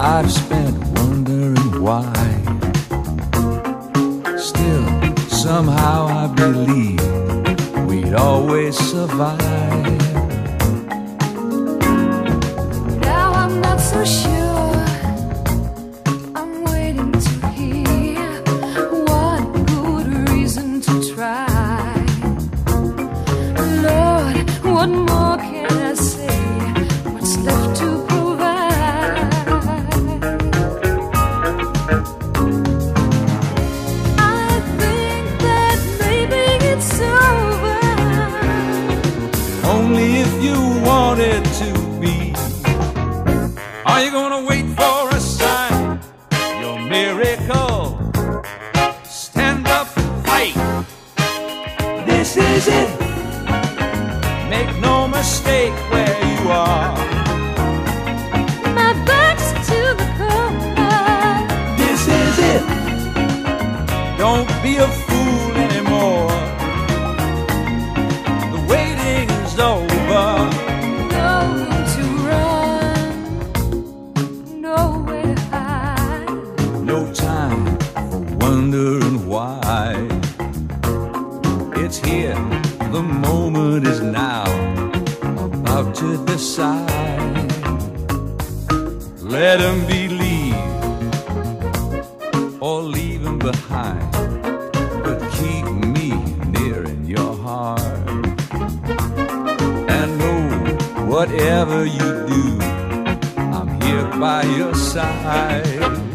I've spent wondering why. Still, somehow I believe we'd always survive. If you want it to be. Are you gonna wait for a sign? Your miracle. Stand up and fight. This is it. Make no mistake where you are. My back's to the corner. This is it. Don't be a fool anymore. The waiting is over. Wondering why. It's here, the moment is now. About to decide. Let him believe or leave him behind. But keep me near in your heart. And know whatever you do, I'm here by your side.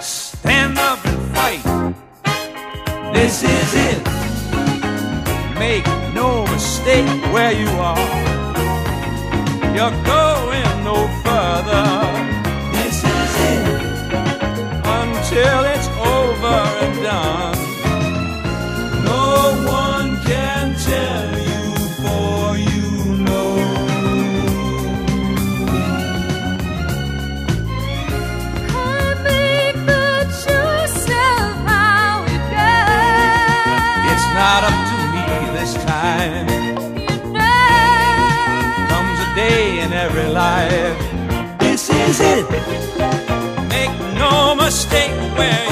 Stand up and fight. This is it. Make no mistake where you are. You're going no further. In every life. This is it. Make no mistake where